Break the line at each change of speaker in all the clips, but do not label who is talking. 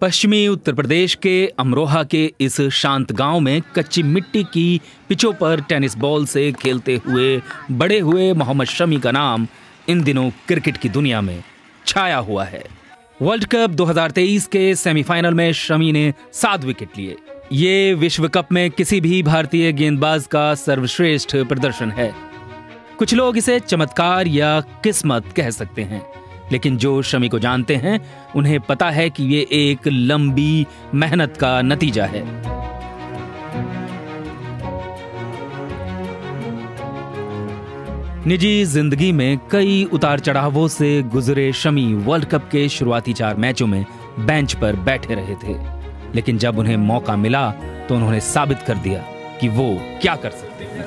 पश्चिमी उत्तर प्रदेश के अमरोहा के इस शांत गाँव में कच्ची मिट्टी की पिचों पर टेनिस बॉल से खेलते हुए बड़े हुए मोहम्मद शमी का नाम इन दिनों क्रिकेट की दुनिया में छाया हुआ है। वर्ल्ड कप 2023 के सेमीफाइनल में शमी ने सात विकेट लिए। ये विश्व कप में किसी भी भारतीय गेंदबाज का सर्वश्रेष्ठ प्रदर्शन है। कुछ लोग इसे चमत्कार या किस्मत कह सकते हैं। लेकिन जो शमी को जानते हैं, उन्हें पता है कि ये एक लंबी मेहनत का नतीजा है। निजी ज़िंदगी में कई उतार चढ़ावों से गुजरे शमी वर्ल्ड कप के शुरुआती चार मैचों में बेंच पर बैठे रहे थे। लेकिन जब उन्हें मौका मिला तो उन्होंने साबित कर दिया कि वो क्या कर सकते हैं।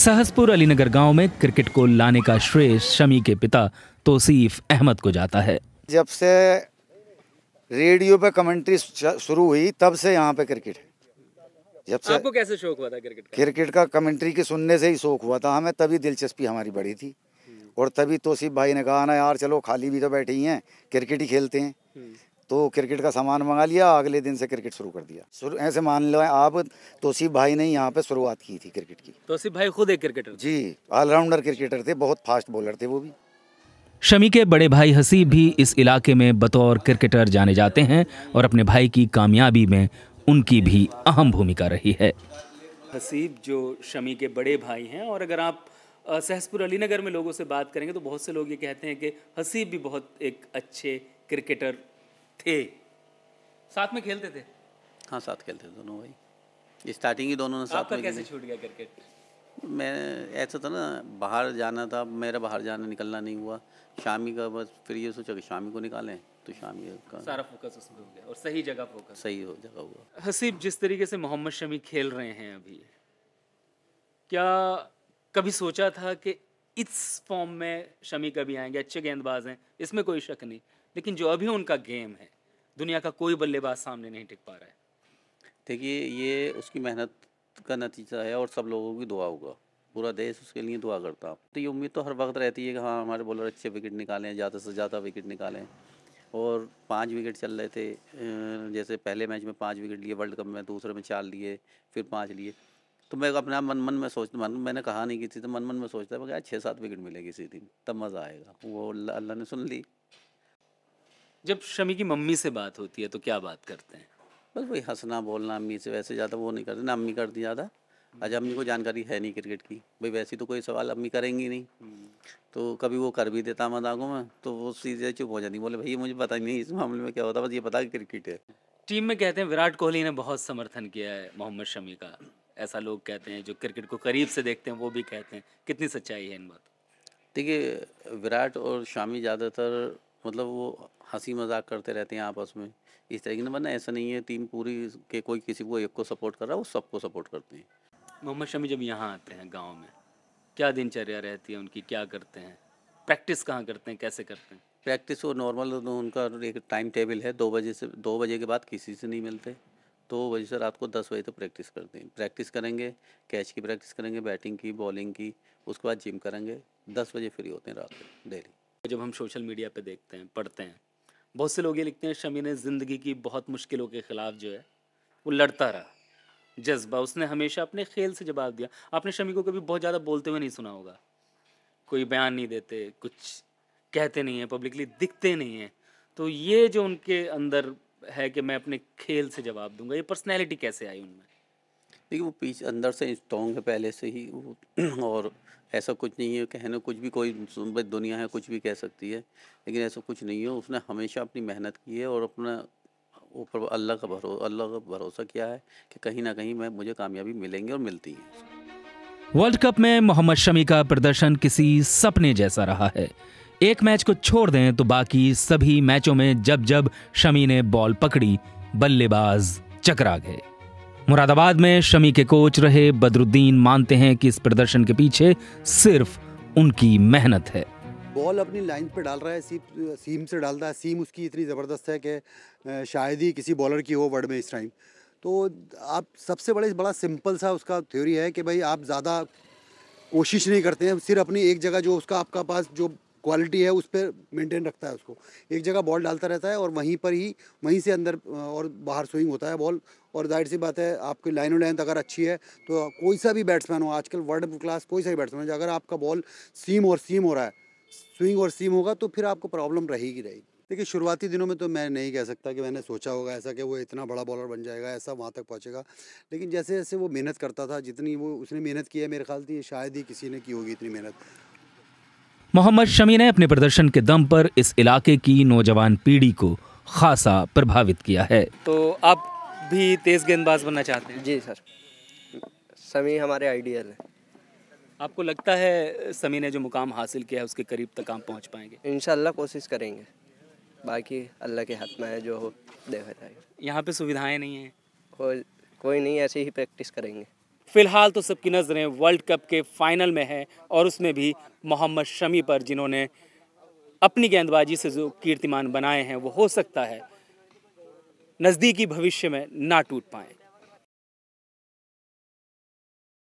सहसपुर अलीनगर गाँव में क्रिकेट को लाने का श्रेय शमी के पिता तोसीफ अहमद को जाता है।
जब से रेडियो पे कमेंट्री शुरू हुई तब से यहाँ पे क्रिकेट है।
जब से आपको कैसे शौक हुआ था क्रिकेट
का? क्रिकेट का कमेंट्री के सुनने से ही शौक हुआ था हमें तभी दिलचस्पी हमारी बड़ी थी। और तभी तोसीफ भाई ने कहा ना यार चलो खाली भी तो बैठे ही हैं क्रिकेट ही खेलते हैं। हम्म। तो क्रिकेट का सामान मंगा लिया अगले दिन से क्रिकेट शुरू कर दिया। ऐसे मान लो आप तोसीफ भाई ने यहाँ पे शुरुआत की थी क्रिकेट की।
तोसीफ भाई खुद एक क्रिकेटर
जी ऑलराउंडर क्रिकेटर थे बहुत फास्ट बॉलर थे वो भी।
शमी के बड़े भाई हसीब भी इस इलाके में बतौर क्रिकेटर जाने जाते हैं और अपने भाई की कामयाबी में उनकी भी अहम भूमिका रही है। हसीब जो शमी के बड़े भाई हैं और अगर आप सहसपुर अलीनगर में लोगों से बात करेंगे तो बहुत से लोग ये कहते हैं कि हसीब भी बहुत एक अच्छे क्रिकेटर थे। साथ में खेलते थे?
हाँ साथ खेलते थे दोनों भाई। स्टार्टिंग ही दोनों ने साथ में
कैसे छूट गया क्रिकेट
मैं ऐसा था ना बाहर जाना था मेरा बाहर जाना निकलना नहीं हुआ। शामी का बस फिर ये सोचा कि शामी को निकालें तो शामी
का सारा फोकस उसमें हो गया और सही जगह फोकस
सही हो जगह हुआ।
हसीब जिस तरीके से मोहम्मद शमी खेल रहे हैं अभी क्या कभी सोचा था कि इस फॉर्म में शमी कभी आएँगे अच्छे गेंदबाज हैं? इसमें कोई शक नहीं। लेकिन जो अभी उनका गेम है, दुनिया का कोई बल्लेबाज सामने नहीं टिक पा रहा है।
देखिए, ये उसकी मेहनत का नतीजा है और सब लोगों की दुआ होगा। पूरा देश उसके लिए दुआ करता तो ये उम्मीद तो हर वक्त रहती है कि हाँ हमारे बॉलर अच्छे विकेट निकालें, ज़्यादा से ज़्यादा विकेट निकालें। और पाँच विकेट चल रहे थे जैसे पहले मैच में पाँच विकेट लिए वर्ल्ड कप में दूसरे में चार लिए, फिर पाँच लिए। तो मैं अपना मन मन में सोचता मन, मैंने कहा नहीं की थी तो मन मन में सोचता है छः सात विकेट मिलेगी इसी दिन, तब मज़ा आएगा। वो अल्लाह ने सुन ली।
जब शमी की मम्मी से बात होती है तो क्या बात करते हैं?
बस वही हंसना बोलना अम्मी से वैसे ज़्यादा वो नहीं करते ना अम्मी करती ज़्यादा। आज अम्मी को जानकारी है नहीं क्रिकेट की। भाई वैसी तो कोई सवाल अम्मी करेंगी नहीं। तो कभी वो कर भी देता मजाकों में तो वो सीधे चुप हो जाती बोले भैया मुझे पता ही नहीं इस मामले में क्या होता बस ये पता कि क्रिकेट है।
टीम में कहते हैं विराट कोहली ने बहुत समर्थन किया है मोहम्मद शमी का। ऐसा लोग कहते हैं जो क्रिकेट को करीब से देखते हैं वो भी कहते हैं कितनी सच्चाई है इन बात।
देखिए विराट और शामी ज़्यादातर मतलब वो हँसी मज़ाक करते रहते हैं आपस में इस तरीके से। वरना ऐसा नहीं है टीम पूरी के कोई किसी को एक को सपोर्ट कर रहा है वो सबको सपोर्ट करते हैं।
मोहम्मद शमी जब यहाँ आते हैं गाँव में क्या दिनचर्या रहती है उनकी क्या करते हैं? प्रैक्टिस कहाँ करते हैं कैसे करते हैं?
प्रैक्टिस वो नॉर्मल तो उनका एक टाइम टेबल है दो बजे से दो बजे के बाद किसी से नहीं मिलते। दो बजे से रात को दस बजे तक प्रैक्टिस करते हैं। प्रैक्टिस करेंगे कैच की प्रैक्टिस करेंगे बैटिंग की बॉलिंग की उसके बाद जिम करेंगे। दस बजे फ्री होते हैं रात को डेली
जब हम सोशल मीडिया पे देखते हैं, पढ़ते हैं, बहुत से लोग ये लिखते हैं शमी ने ज़िंदगी की बहुत मुश्किलों के ख़िलाफ़ जो है, वो लड़ता रहा। जज्बा, उसने हमेशा अपने खेल से जवाब दिया। आपने शमी को कभी बहुत ज़्यादा बोलते हुए नहीं सुना होगा। कोई बयान नहीं देते, कुछ कहते नहीं हैं पब्लिकली दिखते नहीं हैं। तो ये जो उनके अंदर है कि मैं अपने खेल से जवाब दूँगा, ये पर्सनैलिटी कैसे आई उनमें?
देखिए, वो पीछे, अंदर से स्ट्रॉन्ग है पहले से ही, वो और ऐसा कुछ नहीं है, कहने कुछ भी, कोई दुनिया है, कुछ भी कह सकती है, लेकिन ऐसा कुछ नहीं है। उसने हमेशा अपनी मेहनत की है और अपना ऊपर अल्लाह का भरोसा अल्लाह का भरोसा किया है कि कहीं ना कहीं मैं, मुझे कामयाबी मिलेंगी और मिलती है।
वर्ल्ड कप में मोहम्मद शमी का प्रदर्शन किसी सपने जैसा रहा है। एक मैच को छोड़ दें तो बाकी सभी मैचों में जब जब शमी ने बॉल पकड़ी, बल्लेबाज चकरा गए। मुरादाबाद में शमी के कोच रहे बदरुद्दीन मानते हैं कि इस प्रदर्शन के पीछे सिर्फ़ उनकी मेहनत है।
बॉल अपनी लाइन पे डाल रहा है सीम सीम से डालता है। सीम उसकी इतनी ज़बरदस्त है कि शायद ही किसी बॉलर की हो वर्ड में इस टाइम तो आप सबसे बड़े, बड़ा सिंपल सा उसका थ्योरी है कि भाई आप ज़्यादा कोशिश नहीं करते हैं, सिर्फ़ अपनी एक जगह जो उसका आपका पास जो क्वालिटी है, उस पर मेंटेन रखता है उसको। एक जगह बॉल डालता रहता है और वहीं पर ही, वहीं से अंदर, और बाहर स्विंग होता है बॉल और ज़ाहिर सी बात है, आपकी लाइन लेंथ अगर अच्छी है तो कोई सा भी बैट्समैन हो, आजकल वर्ल्ड क्लास कोई सा भी बैट्समैन हो अगर आपका बॉल सीम और सीम हो रहा है स्विंग और सीम होगा तो फिर आपको प्रॉब्लम रहेगी रहेगी। देखिए, शुरुआती दिनों में तो मैं नहीं कह सकता कि मैंने सोचा होगा ऐसा कि वो इतना बड़ा बॉलर बन जाएगा, ऐसा वहाँ तक पहुँचेगा। लेकिन जैसे जैसे वो मेहनत करता था, जितनी वो, उसने मेहनत की है मेरे ख्याल से शायद ही किसी ने की होगी इतनी मेहनत।
मोहम्मद शमी ने अपने प्रदर्शन के दम पर इस इलाके की नौजवान पीढ़ी को खासा प्रभावित किया है। तो आप भी तेज गेंदबाज बनना चाहते हैं?
जी सर। समी हमारे आइडियल है।
आपको लगता है समी ने जो मुकाम हासिल किया है उसके करीब तक आप पहुँच पाएँगे?
इन कोशिश करेंगे। बाकी अल्लाह के हाथ में है जो हो देखा जाएगा
यहाँ पे सुविधाएँ नहीं हैं।
हो कोई नहीं ऐसे ही प्रैक्टिस करेंगे।
फ़िलहाल तो सबकी नज़रें वर्ल्ड कप के फाइनल में है और उसमें भी मोहम्मद शमी पर, जिन्होंने अपनी गेंदबाजी से जो कीर्तिमान बनाए हैं, वो हो सकता है नज़दीकी भविष्य में ना टूट पाएँ।